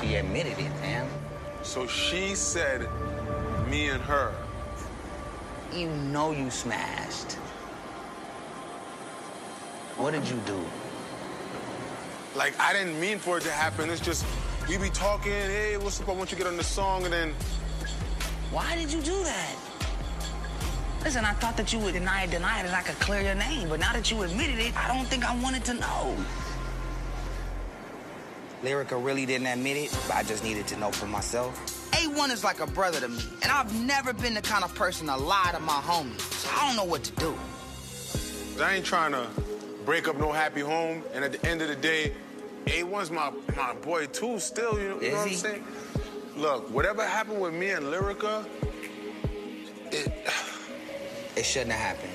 she admitted it, man. So she said me and her. You know you smashed. What did you do? Like, I didn't mean for it to happen. It's just, we be talking, hey, what's up? I want you to get on the song, and then. Why did you do that? Listen, I thought that you would deny it, deny it, and I could clear your name. But now that you admitted it, I don't think I wanted to know. Lyrica really didn't admit it, but I just needed to know for myself. A1 is like a brother to me, and I've never been the kind of person to lie to my homies, so I don't know what to do. I ain't trying to break up no happy home, and at the end of the day, A1's my, my boy too, still, you know, you know what I'm saying? Look, whatever happened with me and Lyrica, it... It shouldn't have happened.